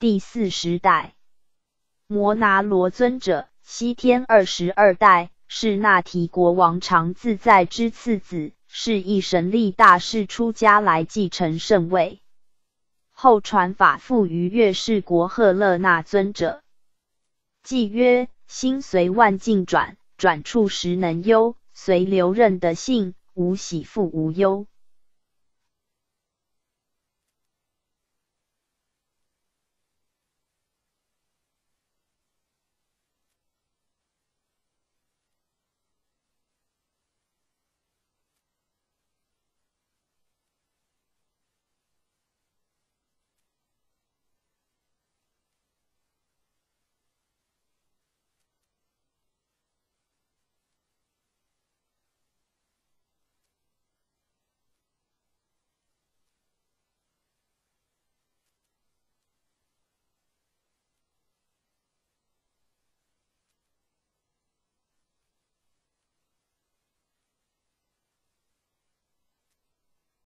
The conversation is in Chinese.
第四十代摩拿罗尊者，西天二十二代，是那提国王常自在之次子，是一神力大士出家来继承圣位，后传法付于月氏国赫勒那尊者。即曰：心随万境转，转处时能忧。随留任的性，无喜复无忧。